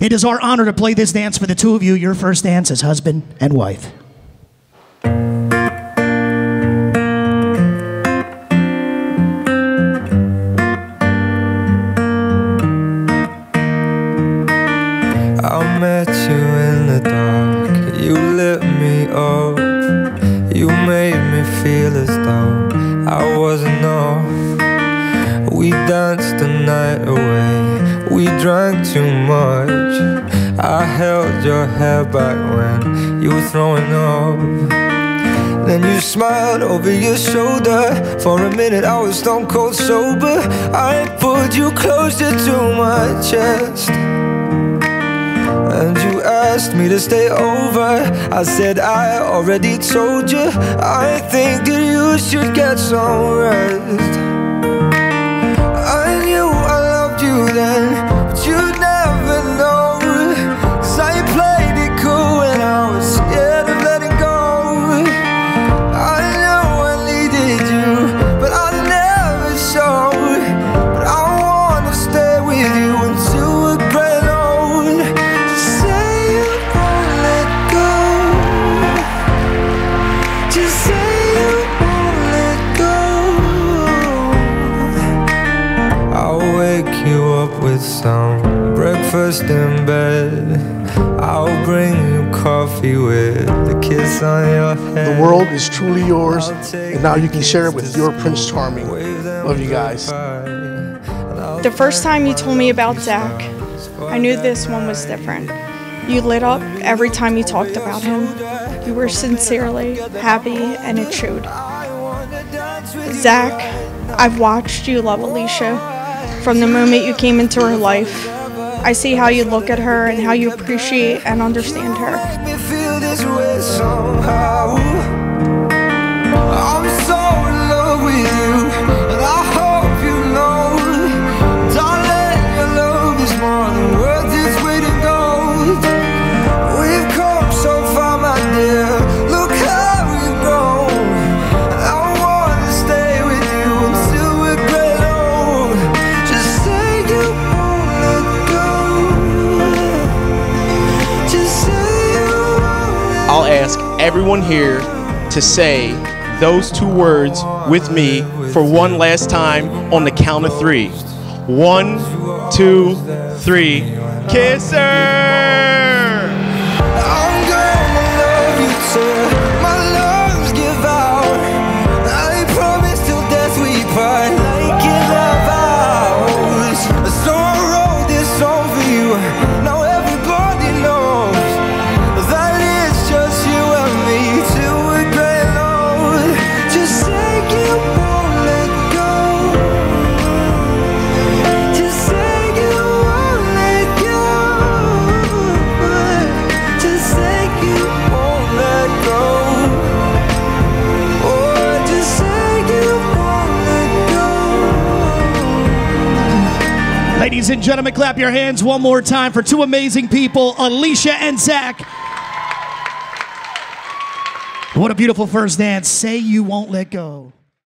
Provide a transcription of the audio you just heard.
It is our honor to play this dance for the two of you, your first dance as husband and wife. I met you in the dark, you lit me up. You made me feel as though I wasn't off. We danced the night away, we drank too much. I held your hair back when you were throwing up. Then you smiled over your shoulder. For a minute, I was stone cold sober. I pulled you closer to my chest. And you asked me to stay over. I said, I already told you. I think that you should get some rest. With some breakfast in bed. I'll bring you coffee with a kiss on your head. The world is truly yours, and now you can share it with your Prince Charming. Love you guys. The first time you told me about Zach, I knew this one was different. You lit up every time you talked about him. You were sincerely happy, and it showed. Zach, I've watched you love Alicia from the moment you came into her life. I see how you look at her and how you appreciate and understand her. I'm so in love with you, I'll ask everyone here to say those two words with me for one last time on the count of three. One, two, three. Kiss her! Ladies and gentlemen, clap your hands one more time for two amazing people, Alicia and Zach. What a beautiful first dance. Say you won't let go.